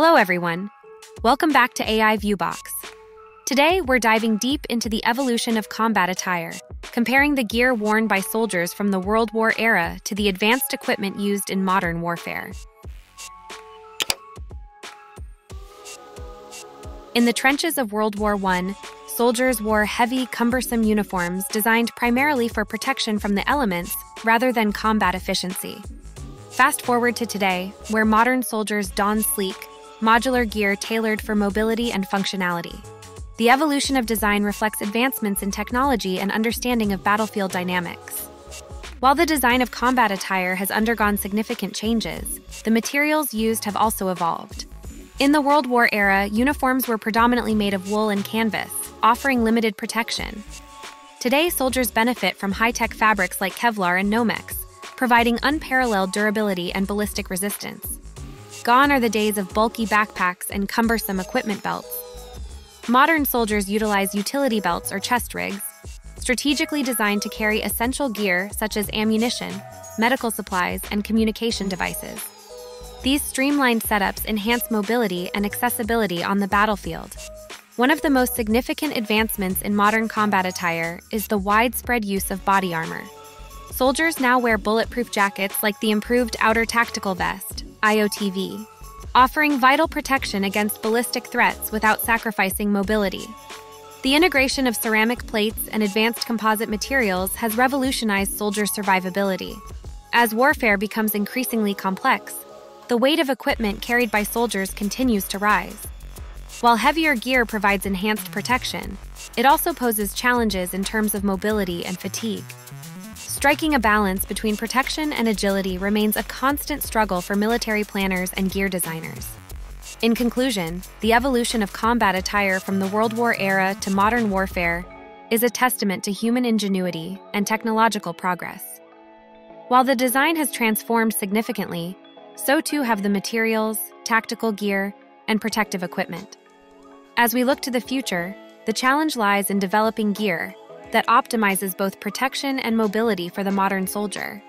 Hello, everyone. Welcome back to AI Viewbox. Today, we're diving deep into the evolution of combat attire, comparing the gear worn by soldiers from the World War era to the advanced equipment used in modern warfare. In the trenches of World War I, soldiers wore heavy, cumbersome uniforms designed primarily for protection from the elements rather than combat efficiency. Fast forward to today, where modern soldiers don sleek, modular gear tailored for mobility and functionality. The evolution of design reflects advancements in technology and understanding of battlefield dynamics. While the design of combat attire has undergone significant changes, the materials used have also evolved. In the World War era, uniforms were predominantly made of wool and canvas, offering limited protection. Today, soldiers benefit from high tech fabrics like Kevlar and Nomex, providing unparalleled durability and ballistic resistance. Gone are the days of bulky backpacks and cumbersome equipment belts. Modern soldiers utilize utility belts or chest rigs, strategically designed to carry essential gear such as ammunition, medical supplies, and communication devices. These streamlined setups enhance mobility and accessibility on the battlefield. One of the most significant advancements in modern combat attire is the widespread use of body armor. Soldiers now wear bulletproof jackets like the improved Outer Tactical Vest, IOTV, offering vital protection against ballistic threats without sacrificing mobility. The integration of ceramic plates and advanced composite materials has revolutionized soldier survivability. As warfare becomes increasingly complex, the weight of equipment carried by soldiers continues to rise. While heavier gear provides enhanced protection, it also poses challenges in terms of mobility and fatigue. Striking a balance between protection and agility remains a constant struggle for military planners and gear designers. In conclusion, the evolution of combat attire from the World War era to modern warfare is a testament to human ingenuity and technological progress. While the design has transformed significantly, so too have the materials, tactical gear, and protective equipment. As we look to the future, the challenge lies in developing gear that optimizes both protection and mobility for the modern soldier.